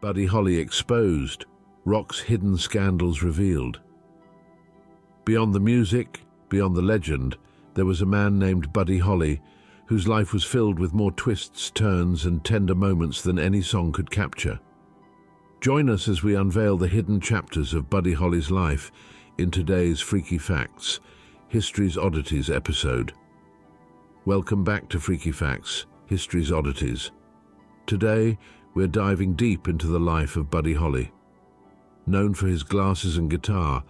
Buddy Holly exposed, rock's hidden scandals revealed. Beyond the music, beyond the legend, there was a man named Buddy Holly whose life was filled with more twists, turns and tender moments than any song could capture. Join us as we unveil the hidden chapters of Buddy Holly's life in today's Freaky Facts, History's Oddities episode. Welcome back to Freaky Facts, History's Oddities. Today, we're diving deep into the life of Buddy Holly. Known for his glasses and guitar,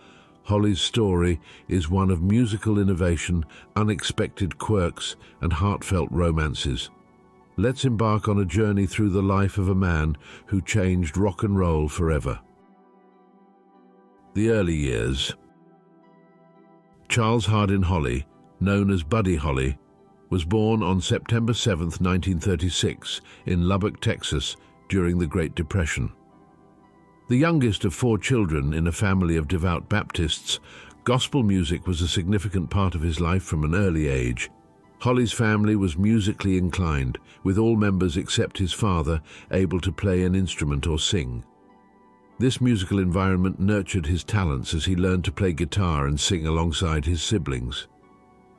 Holly's story is one of musical innovation, unexpected quirks, and heartfelt romances. Let's embark on a journey through the life of a man who changed rock and roll forever. The early years. Charles Hardin Holly, known as Buddy Holly, was born on September 7, 1936, in Lubbock, Texas, during the Great Depression. The youngest of four children in a family of devout Baptists, gospel music was a significant part of his life from an early age. Holly's family was musically inclined, with all members except his father able to play an instrument or sing. This musical environment nurtured his talents as he learned to play guitar and sing alongside his siblings.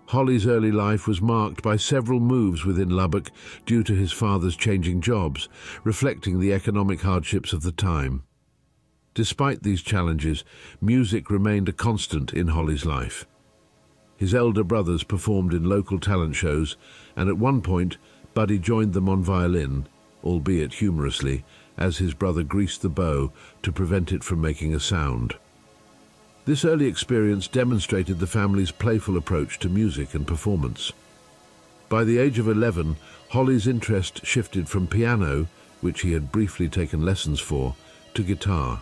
Holly's early life was marked by several moves within Lubbock due to his father's changing jobs, reflecting the economic hardships of the time. Despite these challenges, music remained a constant in Holly's life. His elder brothers performed in local talent shows, and at one point, Buddy joined them on violin, albeit humorously, as his brother greased the bow to prevent it from making a sound. This early experience demonstrated the family's playful approach to music and performance. By the age of 11, Holly's interest shifted from piano, which he had briefly taken lessons for, to guitar.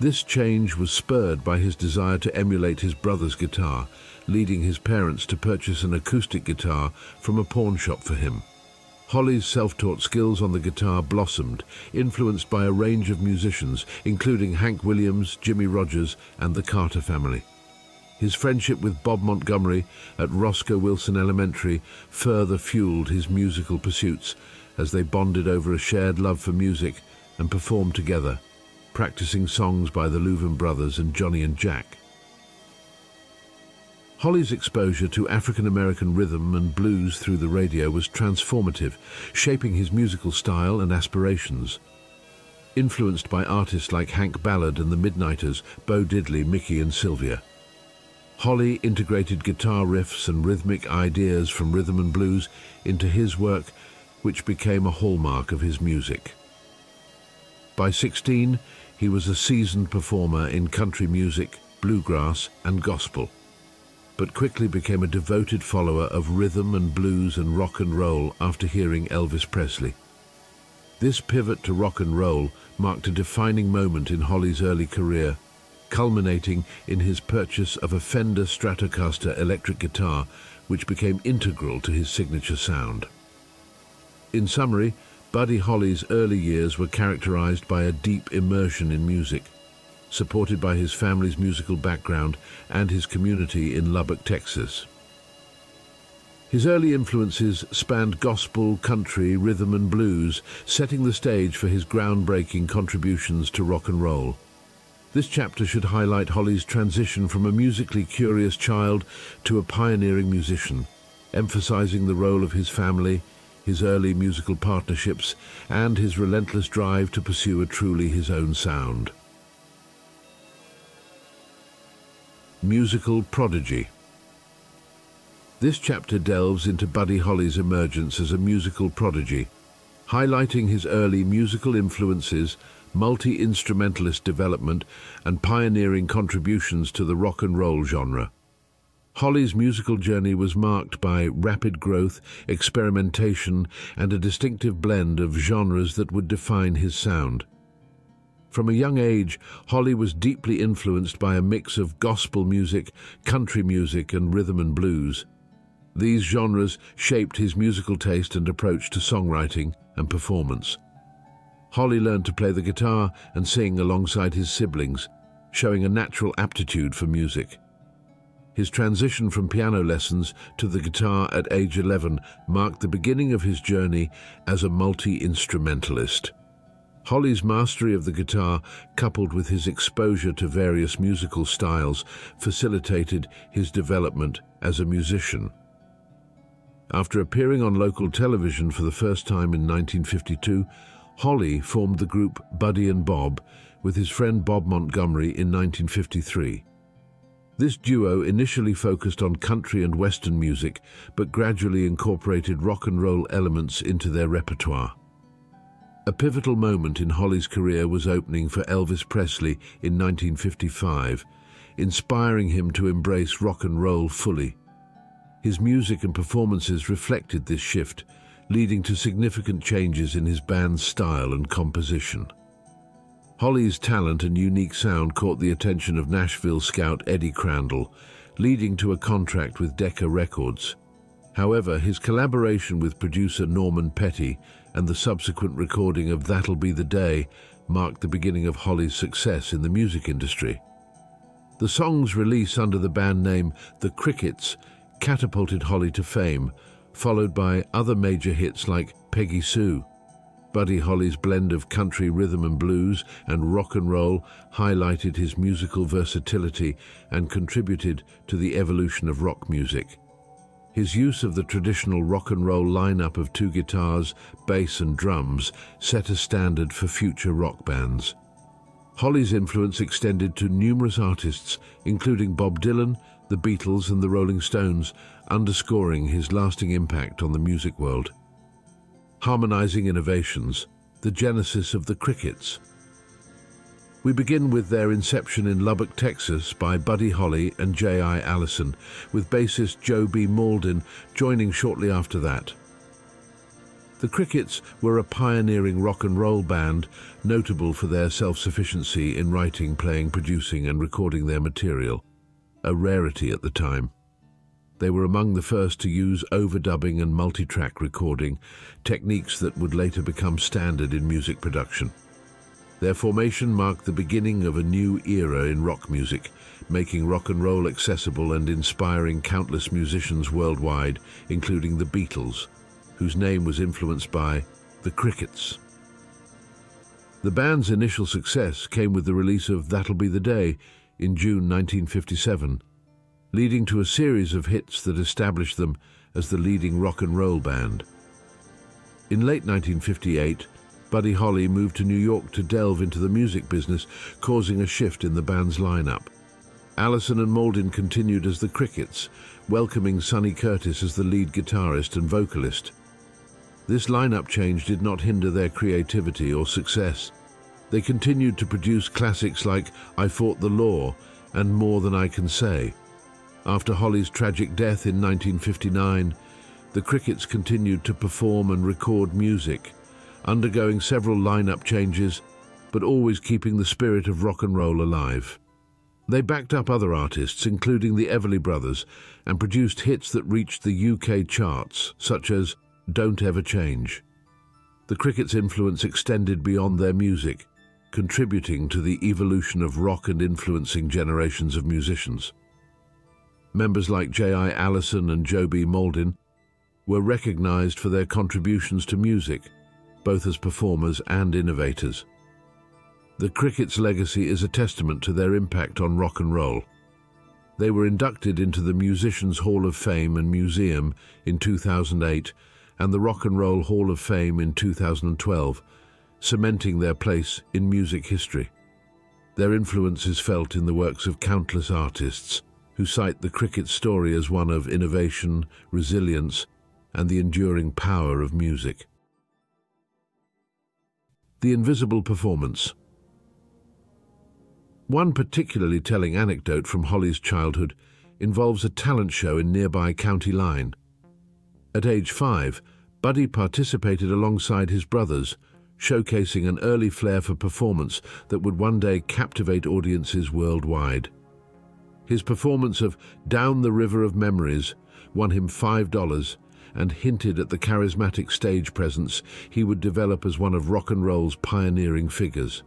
This change was spurred by his desire to emulate his brother's guitar, leading his parents to purchase an acoustic guitar from a pawn shop for him. Holly's self-taught skills on the guitar blossomed, influenced by a range of musicians, including Hank Williams, Jimmie Rodgers, and the Carter family. His friendship with Bob Montgomery at Roscoe Wilson Elementary further fueled his musical pursuits as they bonded over a shared love for music and performed together, practicing songs by the Louvin brothers and Johnny and Jack. Holly's exposure to African-American rhythm and blues through the radio was transformative, shaping his musical style and aspirations. Influenced by artists like Hank Ballard and the Midnighters, Bo Diddley, Mickey and Sylvia. Holly integrated guitar riffs and rhythmic ideas from rhythm and blues into his work, which became a hallmark of his music. By 16, he was a seasoned performer in country music, bluegrass and gospel but quickly became a devoted follower of rhythm and blues and rock and roll after hearing Elvis Presley. This pivot to rock and roll marked a defining moment in Holly's early career, culminating in his purchase of a Fender Stratocaster electric guitar, which became integral to his signature sound. In summary, Buddy Holly's early years were characterized by a deep immersion in music, supported by his family's musical background and his community in Lubbock, Texas. His early influences spanned gospel, country, rhythm and blues, setting the stage for his groundbreaking contributions to rock and roll. This chapter should highlight Holly's transition from a musically curious child to a pioneering musician, emphasizing the role of his family, his early musical partnerships, and his relentless drive to pursue a truly his own sound. Musical Prodigy This chapter delves into Buddy Holly's emergence as a musical prodigy, highlighting his early musical influences, multi-instrumentalist development and pioneering contributions to the rock and roll genre. Holly's musical journey was marked by rapid growth, experimentation and a distinctive blend of genres that would define his sound. From a young age, Holly was deeply influenced by a mix of gospel music, country music and rhythm and blues. These genres shaped his musical taste and approach to songwriting and performance. Holly learned to play the guitar and sing alongside his siblings, showing a natural aptitude for music. His transition from piano lessons to the guitar at age 11 marked the beginning of his journey as a multi-instrumentalist. Holly's mastery of the guitar, coupled with his exposure to various musical styles, facilitated his development as a musician. After appearing on local television for the first time in 1952, Holly formed the group Buddy and Bob with his friend Bob Montgomery in 1953. This duo initially focused on country and western music, but gradually incorporated rock and roll elements into their repertoire. A pivotal moment in Holly's career was opening for Elvis Presley in 1955, inspiring him to embrace rock and roll fully. His music and performances reflected this shift, leading to significant changes in his band's style and composition. Holly's talent and unique sound caught the attention of Nashville scout Eddie Crandall, leading to a contract with Decca Records. However, his collaboration with producer Norman Petty and the subsequent recording of That'll Be the Day marked the beginning of Holly's success in the music industry. The song's release under the band name The Crickets catapulted Holly to fame, followed by other major hits like Peggy Sue. Buddy Holly's blend of country rhythm and blues and rock and roll highlighted his musical versatility and contributed to the evolution of rock music. His use of the traditional rock and roll lineup of two guitars, bass and drums set a standard for future rock bands. Holly's influence extended to numerous artists, including Bob Dylan, the Beatles and the Rolling Stones, underscoring his lasting impact on the music world. Harmonizing Innovations, the genesis of the Crickets. We begin with their inception in Lubbock, Texas by Buddy Holly and J.I. Allison, with bassist Joe B. Mauldin joining shortly after that. The Crickets were a pioneering rock and roll band, notable for their self-sufficiency in writing, playing, producing and recording their material a rarity at the time. They were among the first to use overdubbing and multi-track recording, techniques that would later become standard in music production. Their formation marked the beginning of a new era in rock music, making rock and roll accessible and inspiring countless musicians worldwide, including the Beatles, whose name was influenced by the Crickets. The band's initial success came with the release of That'll Be the Day in June 1957, leading to a series of hits that established them as the leading rock and roll band. In late 1958, Buddy Holly moved to New York to delve into the music business, causing a shift in the band's lineup. Allison and Mauldin continued as the Crickets, welcoming Sonny Curtis as the lead guitarist and vocalist. This lineup change did not hinder their creativity or success. They continued to produce classics like I Fought the Law and More Than I Can Say. After Holly's tragic death in 1959, the Crickets continued to perform and record music, undergoing several lineup changes, but always keeping the spirit of rock and roll alive. They backed up other artists, including the Everly Brothers, and produced hits that reached the UK charts, such as Don't Ever Change. The Crickets' influence extended beyond their music, contributing to the evolution of rock and influencing generations of musicians. Members like J.I. Allison and Joe B. Mauldin were recognized for their contributions to music, both as performers and innovators. The Crickets' legacy is a testament to their impact on rock and roll. They were inducted into the Musicians Hall of Fame and Museum in 2008 and the Rock and Roll Hall of Fame in 2012, cementing their place in music history. Their influence is felt in the works of countless artists who cite the cricket story as one of innovation, resilience, and the enduring power of music. The Invisible Performance One particularly telling anecdote from Holly's childhood involves a talent show in nearby County Line. At age five, Buddy participated alongside his brothers showcasing an early flair for performance that would one day captivate audiences worldwide. His performance of Down the River of Memories won him $5 and hinted at the charismatic stage presence he would develop as one of rock and roll's pioneering figures.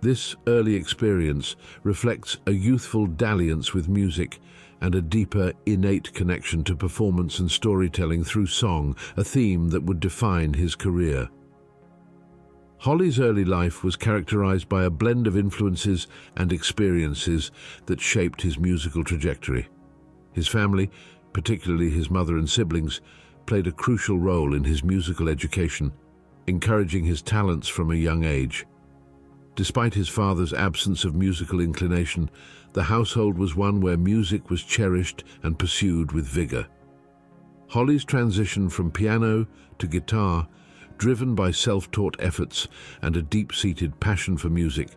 This early experience reflects a youthful dalliance with music and a deeper, innate connection to performance and storytelling through song, a theme that would define his career. Holly's early life was characterized by a blend of influences and experiences that shaped his musical trajectory. His family, particularly his mother and siblings, played a crucial role in his musical education, encouraging his talents from a young age. Despite his father's absence of musical inclination, the household was one where music was cherished and pursued with vigor. Holly's transition from piano to guitar driven by self-taught efforts and a deep-seated passion for music,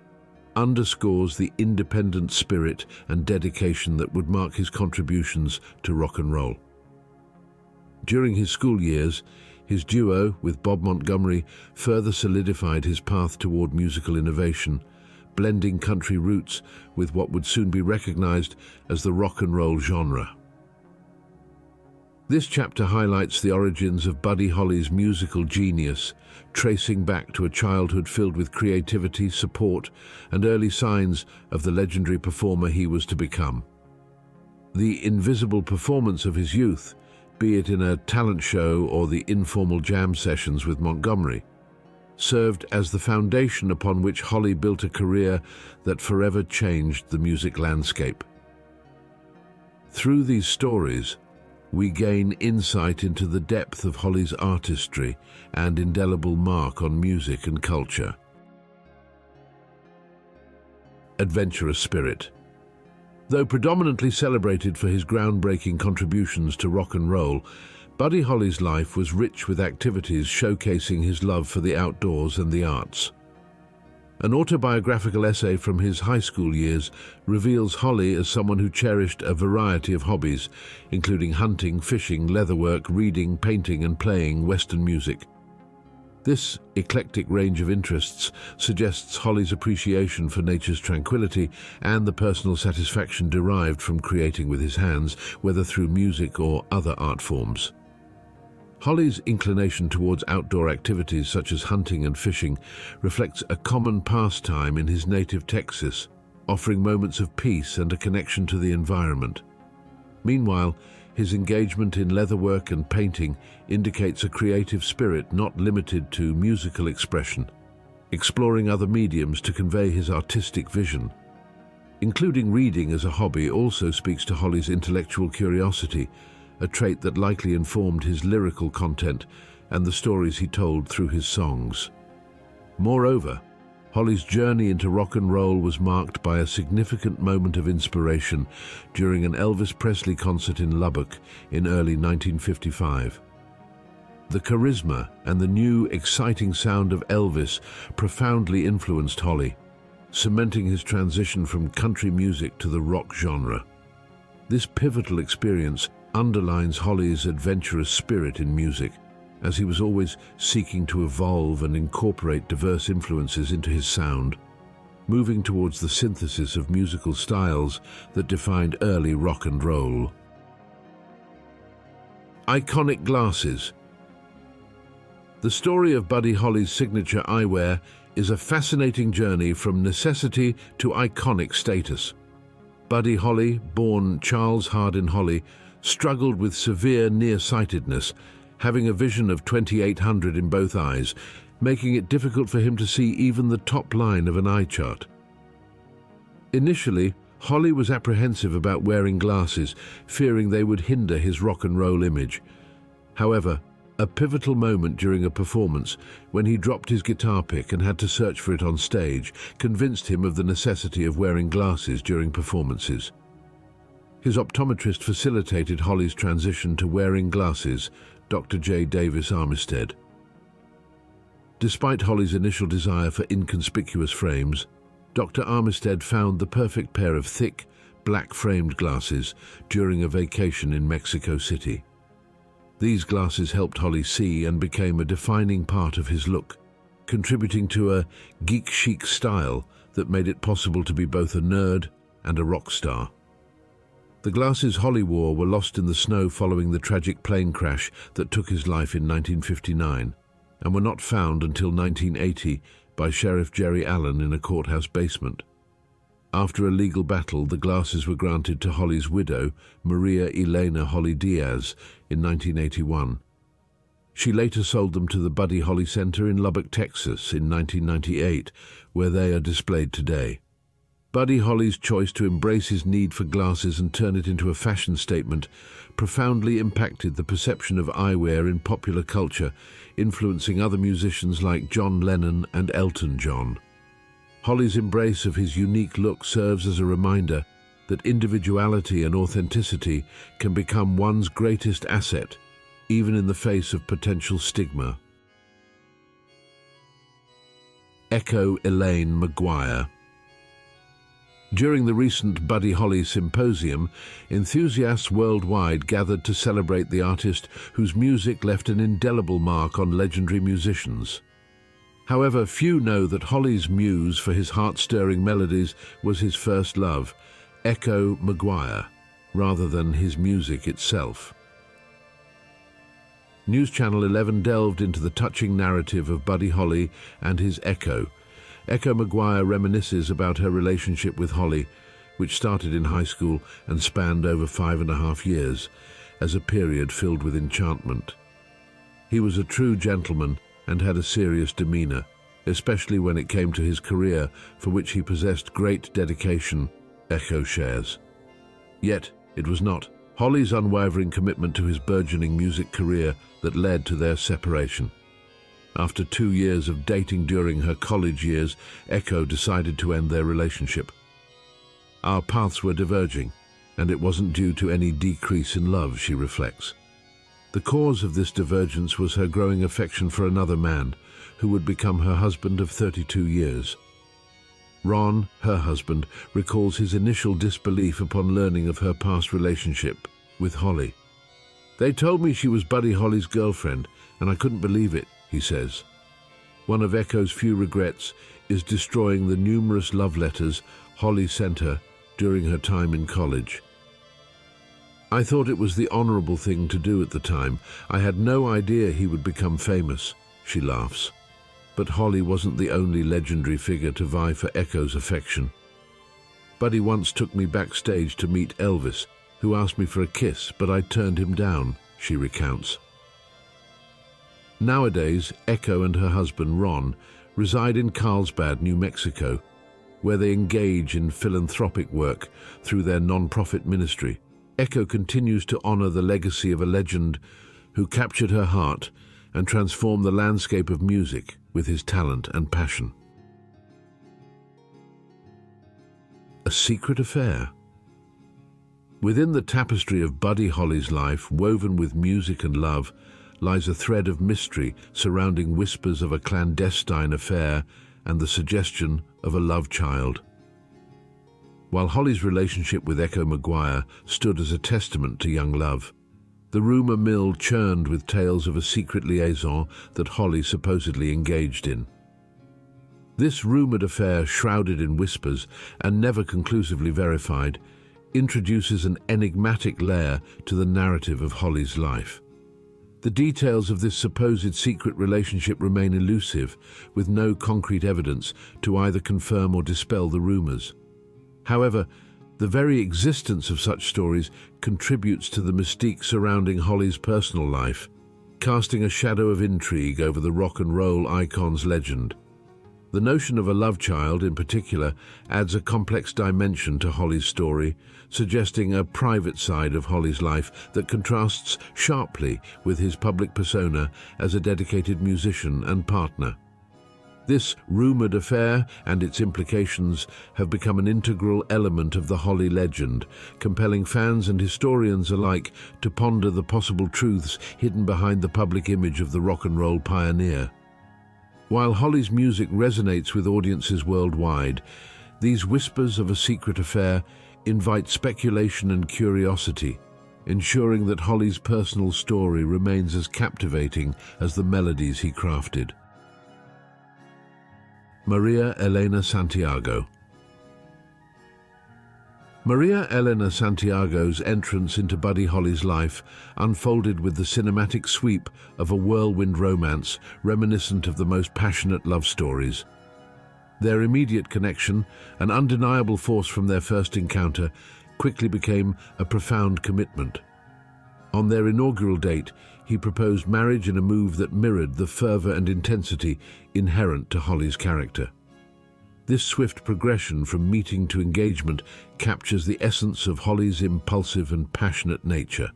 underscores the independent spirit and dedication that would mark his contributions to rock and roll. During his school years, his duo with Bob Montgomery further solidified his path toward musical innovation, blending country roots with what would soon be recognized as the rock and roll genre. This chapter highlights the origins of Buddy Holly's musical genius, tracing back to a childhood filled with creativity, support, and early signs of the legendary performer he was to become. The invisible performance of his youth, be it in a talent show or the informal jam sessions with Montgomery, served as the foundation upon which Holly built a career that forever changed the music landscape. Through these stories, we gain insight into the depth of Holly's artistry and indelible mark on music and culture. Adventurous Spirit Though predominantly celebrated for his groundbreaking contributions to rock and roll, Buddy Holly's life was rich with activities showcasing his love for the outdoors and the arts. An autobiographical essay from his high school years reveals Holly as someone who cherished a variety of hobbies, including hunting, fishing, leatherwork, reading, painting and playing Western music. This eclectic range of interests suggests Holly's appreciation for nature's tranquility and the personal satisfaction derived from creating with his hands, whether through music or other art forms. Holly's inclination towards outdoor activities such as hunting and fishing reflects a common pastime in his native Texas, offering moments of peace and a connection to the environment. Meanwhile, his engagement in leatherwork and painting indicates a creative spirit not limited to musical expression, exploring other mediums to convey his artistic vision. Including reading as a hobby also speaks to Holly's intellectual curiosity a trait that likely informed his lyrical content and the stories he told through his songs. Moreover, Holly's journey into rock and roll was marked by a significant moment of inspiration during an Elvis Presley concert in Lubbock in early 1955. The charisma and the new, exciting sound of Elvis profoundly influenced Holly, cementing his transition from country music to the rock genre. This pivotal experience underlines Holly's adventurous spirit in music, as he was always seeking to evolve and incorporate diverse influences into his sound, moving towards the synthesis of musical styles that defined early rock and roll. Iconic Glasses The story of Buddy Holly's signature eyewear is a fascinating journey from necessity to iconic status. Buddy Holly, born Charles Hardin Holly, struggled with severe nearsightedness, having a vision of 2800 in both eyes, making it difficult for him to see even the top line of an eye chart. Initially, Holly was apprehensive about wearing glasses, fearing they would hinder his rock and roll image. However, a pivotal moment during a performance, when he dropped his guitar pick and had to search for it on stage, convinced him of the necessity of wearing glasses during performances. His optometrist facilitated Holly's transition to wearing glasses, Dr. J. Davis Armistead. Despite Holly's initial desire for inconspicuous frames, Dr. Armistead found the perfect pair of thick, black-framed glasses during a vacation in Mexico City. These glasses helped Holly see and became a defining part of his look, contributing to a geek-chic style that made it possible to be both a nerd and a rock star. The glasses Holly wore were lost in the snow following the tragic plane crash that took his life in 1959 and were not found until 1980 by Sheriff Jerry Allen in a courthouse basement. After a legal battle, the glasses were granted to Holly's widow, Maria Elena Holly Diaz, in 1981. She later sold them to the Buddy Holly Center in Lubbock, Texas in 1998, where they are displayed today. Buddy Holly's choice to embrace his need for glasses and turn it into a fashion statement profoundly impacted the perception of eyewear in popular culture, influencing other musicians like John Lennon and Elton John. Holly's embrace of his unique look serves as a reminder that individuality and authenticity can become one's greatest asset, even in the face of potential stigma. Echo Elaine McGuire during the recent Buddy Holly Symposium, enthusiasts worldwide gathered to celebrate the artist whose music left an indelible mark on legendary musicians. However, few know that Holly's muse for his heart-stirring melodies was his first love, Echo McGuire, rather than his music itself. News Channel 11 delved into the touching narrative of Buddy Holly and his Echo, Echo McGuire reminisces about her relationship with Holly, which started in high school and spanned over five and a half years, as a period filled with enchantment. He was a true gentleman and had a serious demeanour, especially when it came to his career, for which he possessed great dedication, Echo shares. Yet, it was not Holly's unwavering commitment to his burgeoning music career that led to their separation. After two years of dating during her college years, Echo decided to end their relationship. Our paths were diverging, and it wasn't due to any decrease in love, she reflects. The cause of this divergence was her growing affection for another man, who would become her husband of 32 years. Ron, her husband, recalls his initial disbelief upon learning of her past relationship with Holly. They told me she was Buddy Holly's girlfriend, and I couldn't believe it he says. One of Echo's few regrets is destroying the numerous love letters Holly sent her during her time in college. I thought it was the honourable thing to do at the time. I had no idea he would become famous, she laughs. But Holly wasn't the only legendary figure to vie for Echo's affection. Buddy once took me backstage to meet Elvis, who asked me for a kiss, but I turned him down, she recounts. Nowadays, Echo and her husband, Ron, reside in Carlsbad, New Mexico, where they engage in philanthropic work through their non-profit ministry. Echo continues to honor the legacy of a legend who captured her heart and transformed the landscape of music with his talent and passion. A secret affair. Within the tapestry of Buddy Holly's life, woven with music and love, lies a thread of mystery surrounding whispers of a clandestine affair and the suggestion of a love child. While Holly's relationship with Echo McGuire stood as a testament to young love, the rumour mill churned with tales of a secret liaison that Holly supposedly engaged in. This rumoured affair, shrouded in whispers and never conclusively verified, introduces an enigmatic layer to the narrative of Holly's life. The details of this supposed secret relationship remain elusive, with no concrete evidence to either confirm or dispel the rumours. However, the very existence of such stories contributes to the mystique surrounding Holly's personal life, casting a shadow of intrigue over the rock and roll icon's legend. The notion of a love child, in particular, adds a complex dimension to Holly's story, suggesting a private side of Holly's life that contrasts sharply with his public persona as a dedicated musician and partner. This rumoured affair and its implications have become an integral element of the Holly legend, compelling fans and historians alike to ponder the possible truths hidden behind the public image of the rock and roll pioneer. While Holly's music resonates with audiences worldwide, these whispers of a secret affair invite speculation and curiosity, ensuring that Holly's personal story remains as captivating as the melodies he crafted. Maria Elena Santiago Maria Elena Santiago's entrance into Buddy Holly's life unfolded with the cinematic sweep of a whirlwind romance reminiscent of the most passionate love stories. Their immediate connection, an undeniable force from their first encounter, quickly became a profound commitment. On their inaugural date, he proposed marriage in a move that mirrored the fervour and intensity inherent to Holly's character. This swift progression from meeting to engagement captures the essence of Holly's impulsive and passionate nature.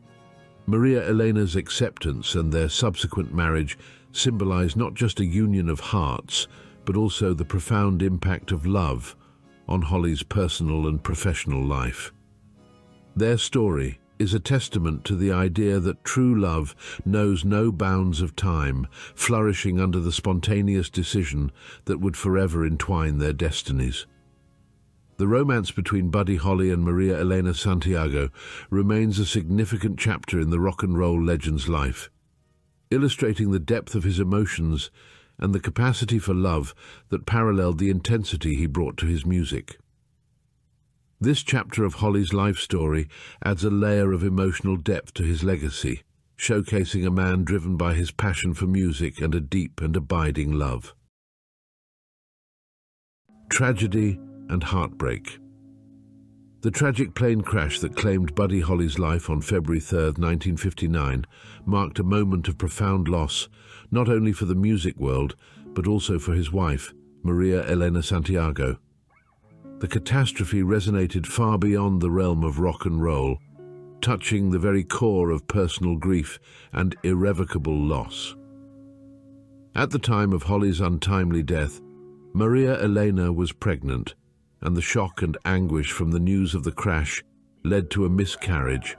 Maria Elena's acceptance and their subsequent marriage symbolize not just a union of hearts, but also the profound impact of love on Holly's personal and professional life. Their story is a testament to the idea that true love knows no bounds of time, flourishing under the spontaneous decision that would forever entwine their destinies. The romance between Buddy Holly and Maria Elena Santiago remains a significant chapter in the rock and roll legend's life, illustrating the depth of his emotions and the capacity for love that paralleled the intensity he brought to his music. This chapter of Holly's life story adds a layer of emotional depth to his legacy, showcasing a man driven by his passion for music and a deep and abiding love. Tragedy and heartbreak. The tragic plane crash that claimed Buddy Holly's life on February 3, 1959, marked a moment of profound loss, not only for the music world, but also for his wife, Maria Elena Santiago. The catastrophe resonated far beyond the realm of rock and roll, touching the very core of personal grief and irrevocable loss. At the time of Holly's untimely death, Maria Elena was pregnant, and the shock and anguish from the news of the crash led to a miscarriage,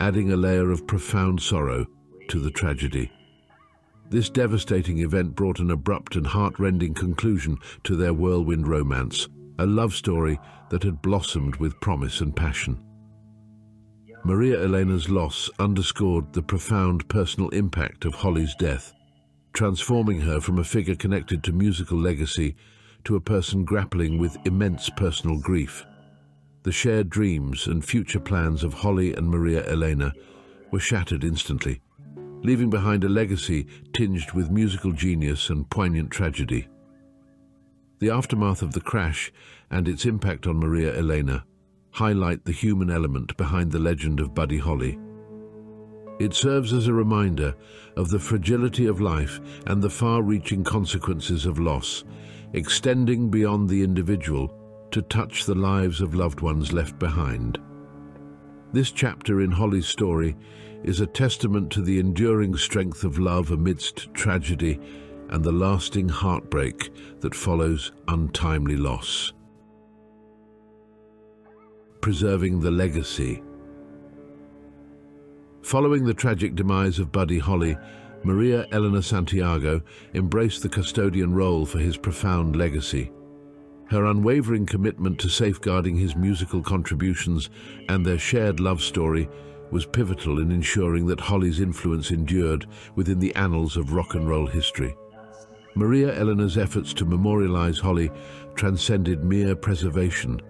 adding a layer of profound sorrow to the tragedy. This devastating event brought an abrupt and heart-rending conclusion to their whirlwind romance, a love story that had blossomed with promise and passion. Maria Elena's loss underscored the profound personal impact of Holly's death, transforming her from a figure connected to musical legacy to a person grappling with immense personal grief. The shared dreams and future plans of Holly and Maria Elena were shattered instantly, leaving behind a legacy tinged with musical genius and poignant tragedy. The aftermath of the crash and its impact on Maria Elena highlight the human element behind the legend of Buddy Holly. It serves as a reminder of the fragility of life and the far-reaching consequences of loss, extending beyond the individual to touch the lives of loved ones left behind. This chapter in Holly's story is a testament to the enduring strength of love amidst tragedy and the lasting heartbreak that follows untimely loss. Preserving the legacy. Following the tragic demise of Buddy Holly, Maria Elena Santiago embraced the custodian role for his profound legacy. Her unwavering commitment to safeguarding his musical contributions and their shared love story was pivotal in ensuring that Holly's influence endured within the annals of rock and roll history. Maria Elena's efforts to memorialize Holly transcended mere preservation.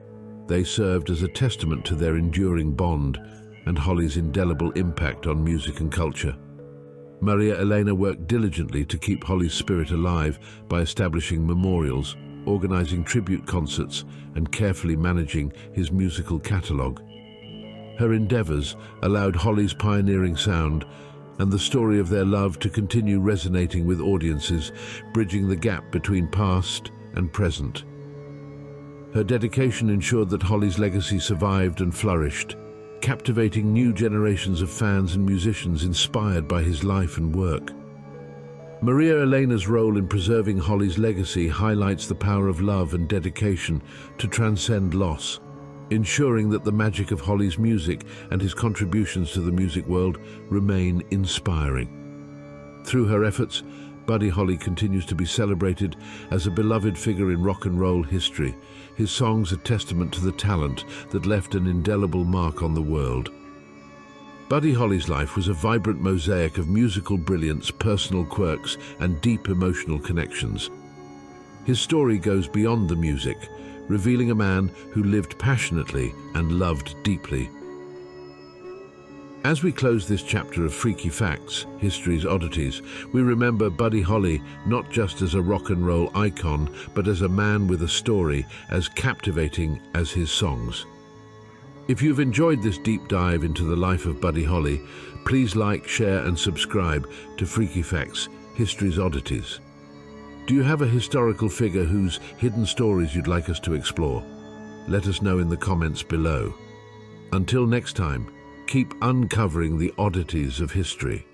They served as a testament to their enduring bond and Holly's indelible impact on music and culture. Maria Elena worked diligently to keep Holly's spirit alive by establishing memorials, organizing tribute concerts, and carefully managing his musical catalogue. Her endeavors allowed Holly's pioneering sound and the story of their love to continue resonating with audiences, bridging the gap between past and present. Her dedication ensured that Holly's legacy survived and flourished, captivating new generations of fans and musicians inspired by his life and work. Maria Elena's role in preserving Holly's legacy highlights the power of love and dedication to transcend loss ensuring that the magic of Holly's music and his contributions to the music world remain inspiring. Through her efforts, Buddy Holly continues to be celebrated as a beloved figure in rock and roll history. His songs are testament to the talent that left an indelible mark on the world. Buddy Holly's life was a vibrant mosaic of musical brilliance, personal quirks, and deep emotional connections. His story goes beyond the music, revealing a man who lived passionately and loved deeply. As we close this chapter of Freaky Facts, History's Oddities, we remember Buddy Holly not just as a rock and roll icon, but as a man with a story as captivating as his songs. If you've enjoyed this deep dive into the life of Buddy Holly, please like, share and subscribe to Freaky Facts, History's Oddities. Do you have a historical figure whose hidden stories you'd like us to explore? Let us know in the comments below. Until next time, keep uncovering the oddities of history.